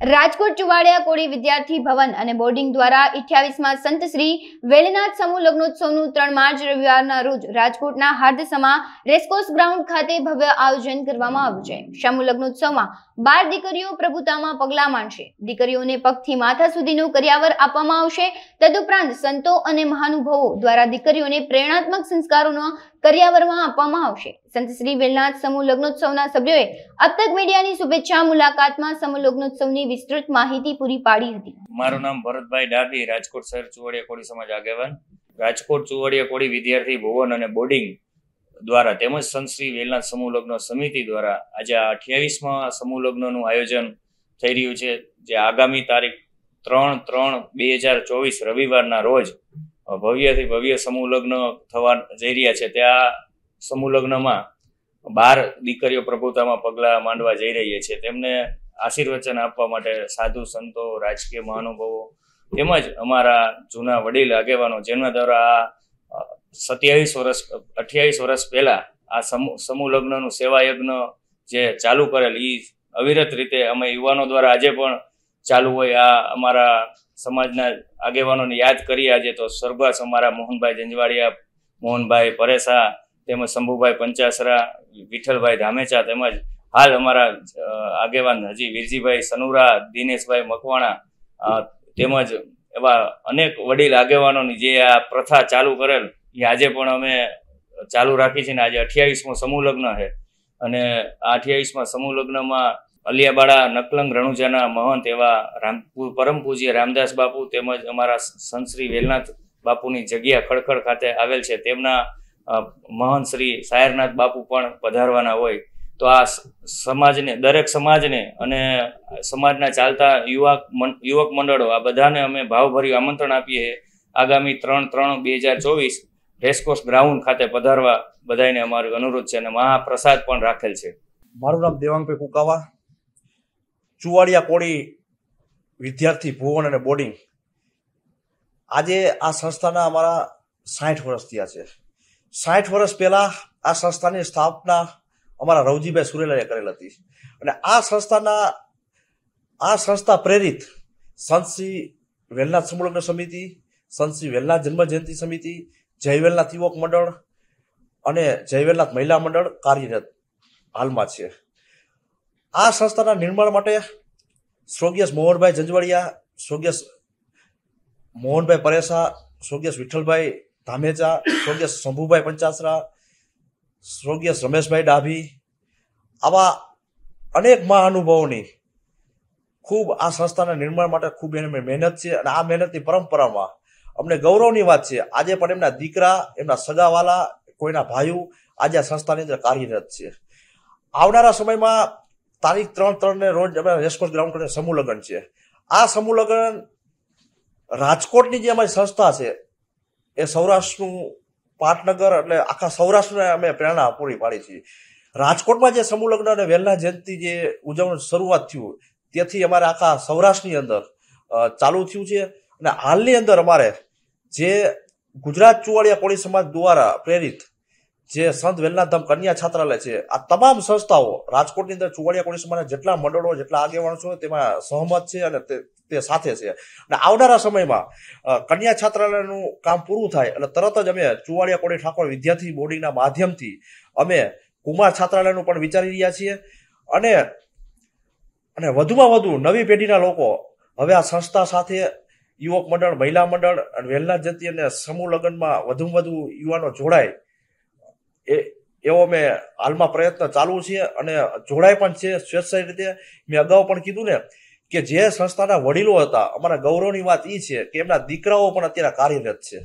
રાજકોટ ચુવાડિયા કોળી વિદ્યાર્થી ભવન અને બોર્ડિંગ દ્વારા અઠ્યાવીસમાં સંત શ્રી વેલનાથ સમૂહ લગ્નોત્સવનું ત્રણ માર્ચ રવિવારના રોજ રાજકોટના હાર્દસમા રેસકોર્સ ગ્રાઉન્ડ ખાતે ભવ્ય આયોજન કરવામાં આવ્યું છે. સમૂહ લગ્નોત્સવમાં બાર દીકરીઓ પ્રભુતામાં પગલાં માંડશે દીકરીઓને પગથી માથા સુધીનું કર્યાવર આપવામાં આવશે. તદુપરાંત સંતો અને મહાનુભાવો દ્વારા દીકરીઓને પ્રેરણાત્મક સંસ્કારોનો કરિયાવરમાં આપવામાં આવશે. સંત શ્રી વેલનાથ સમૂહ લગ્નોત્સવના સભ્યોએ અબ મીડિયાની શુભેચ્છા મુલાકાતમાં સમૂહ લગ્નોત્સવની વિસ્તૃત માહિતી પૂરી પાડી હતી. મારું નામ ભરતભાઈ ડાબી રાજકોટ શહેર ચુવાડિયા કોળી સમાજ આગેવાન. રાજકોટ ચુવાડિયા કોળી વિદ્યાર્થી ભુવન અને બોર્ડિંગ દ્વારા તેમજ સંત શ્રી વેલનાથ સમૂહ લગ્ન સમિતિ દ્વારા આજે આ અઠ્યાવીસમાં સમૂહ લગ્નનું આયોજન થઈ રહ્યું છે, જે આગામી તારીખ ત્રણ ત્રણ બે હજાર ચોવીસ રવિવારના રોજ ભવ્યથી ભવ્ય સમૂહ લગ્ન થવા જઈ રહ્યા છે. ત્યાં સમૂહ લગ્નમાં બાર દીકરીઓ પ્રભુતામાં પગલાં માંડવા જઈ રહી છે તેમને આશીર્વચન આપવા માટે સાધુ સંતો, રાજકીય મહાનુભાવો તેમજ અમારા જૂના વડીલ, આગેવાનો, જેમના દ્વારા આ સત્યાવીસ વર્ષ, અઠ્યાવીસ વર્ષ પહેલા આ સમૂહ સમૂહ લગ્નનું સેવા યજ્ઞ જે ચાલુ કરેલ એ અવિરત રીતે અમે યુવાનો દ્વારા આજે પણ ચાલુ હોય. આ અમારા સમાજના આગેવાનોને યાદ કરીએ આજે તો સ્વર્ગવાસ અમારા મોહનભાઈ જંજવાડિયા, મોહનભાઈ પરેશા તેમજ શંભુભાઈ પંચાસરા, વિઠ્ઠલભાઈ ધામેચા તેમજ હાલ અમારા આગેવાન હજી વીરજીભાઈ સનુરા, દિનેશભાઈ મકવાણા તેમજ એવા અનેક વડીલ આગેવાનોની જે આ પ્રથા ચાલુ કરેલ, એ આજે પણ અમે ચાલુ રાખી છે ને આજે અઠ્યાવીસમો સમૂહ લગ્ન છે. અને આ અઠ્યાવીસમાં સમૂહ લગ્નમાં અલિયાબાડા નકલંગ રણુજાના મહંત એવા રામ પરમ પૂજ્ય રામદાસ બાપુ તેમજ અમારા સંતશ્રી વેલનાથ બાપુની જગ્યા ખડખડ ખાતે આવેલ છે. તેમના મહંત શ્રી સાયરનાથ બાપુ પણ પધારવાના હોય. તો આ સમાજને, દરેક સમાજને અને સમાજના ચાલતા યુવક યુવક મંડળો, આ બધાને અમે ભાવભર્યું આમંત્રણ આપીએ આગામી ત્રણ ત્રણ બે હજાર ચોવીસ રેસકોર્સ ગ્રાઉન્ડ ખાતે પધારવા બધાને અમારો અનુરોધ છે અને મહાપ્રસાદ પણ રાખેલ છે. મારું નામ દેવાંગભાઈ કુકાવા. ચુવાડિયા કોળી વિદ્યાર્થી ભુવન અને બોર્ડિંગ આજે આ સંસ્થાના અમારા સાઠ વર્ષ થયા છે. સાઠ વર્ષ પહેલાં આ સંસ્થાની સ્થાપના અમારા રવજીભાઈ સુરેલાએ કરેલ હતી. અને આ સંસ્થાના, આ સંસ્થા પ્રેરિત સંતશ્રી વેલનાથ સમૂહલગ્ન સમિતિ સંતશ્રી વેલનાથ જન્મ જયંતિ સમિતિ જય વેલનાથ યુવક મંડળ અને જય વેલનાથ મહિલા મંડળ કાર્યરત હાલમાં છે. આ સંસ્થાના નિર્માણ માટે સ્વર્ગીય મોહનભાઈ જંજવાડિયા, સ્વર્ગીય મોહનભાઈ પરેશા, સ્વર્ગીય વિઠ્ઠલભાઈ ધામેચા, સ્વર્ગીય શંભુભાઈ પંચાસરા, સ્વર્ગીય રમેશભાઈ ડાભી, આવા અનેક મહાનુભાવોની ખૂબ આ સંસ્થાના નિર્માણ માટે ખૂબ એને મહેનત છે અને આ મહેનતની પરંપરામાં અમને ગૌરવની વાત છે. આજે પણ એમના દીકરા, એમના સગાવાલા, કોઈના ભાઈઓ આજે આ સંસ્થાની અંદર કાર્યરત છે. આવનારા સમયમાં તારીખ ત્રણ ત્રણ ને રોજ અમે રેસકોર્સ ગ્રાઉન્ડ કરીને સમૂહ લગ્ન છે આ સમૂહ લગ્ન રાજકોટની જે અમારી સંસ્થા છે, એ સૌરાષ્ટ્રનું પાટનગર એટલે આખા સૌરાષ્ટ્રને અમે પ્રેરણા પૂરી પાડી છીએ. રાજકોટમાં જે સમૂહ લગ્ન અને વહેલા જયંતિ જે ઉજવણી શરૂઆત થયું, તેથી અમારે આખા સૌરાષ્ટ્રની અંદર ચાલુ થયું છે. અને હાલની અંદર અમારે જે ગુજરાત ચુવાડિયા કોળી સમાજ દ્વારા પ્રેરિત જે સંત વેલનાધામ કન્યા છાત્રાલય છે. આ તમામ સંસ્થાઓ રાજકોટની અંદર ચુવાડિયા કોળી સમાજના જેટલા મંડળો, જેટલા આગેવાનો છે, તેમાં સહમત છે અને તે સાથે છે. અને આવનારા સમયમાં કન્યા છાત્રાલયનું કામ પૂરું થાય એટલે તરત જ અમે ચુવાડિયા કોળી ઠાકોર વિદ્યાર્થી બોર્ડિંગના માધ્યમથી અમે કુમાર છાત્રાલયનું પણ વિચારી રહ્યા છીએ. અને અને વધુમાં વધુ નવી પેઢીના લોકો હવે આ સંસ્થા સાથે યુવક મંડળ, મહિલા મંડળ અને વેલના જતી અને સમૂહ લગ્નમાં વધુમાં વધુ યુવાનો જોડાય એ, એવો મેં હાલમાં પ્રયત્ન ચાલુ છે અને જોડાય પણ છે સ્વેચ્છાય રીતે. મેં અગાઉ પણ કીધું ને કે જે સંસ્થાના વડીલો હતા, અમારા ગૌરવની વાત એ છે કે એમના દીકરાઓ પણ અત્યારે કાર્યરત છે.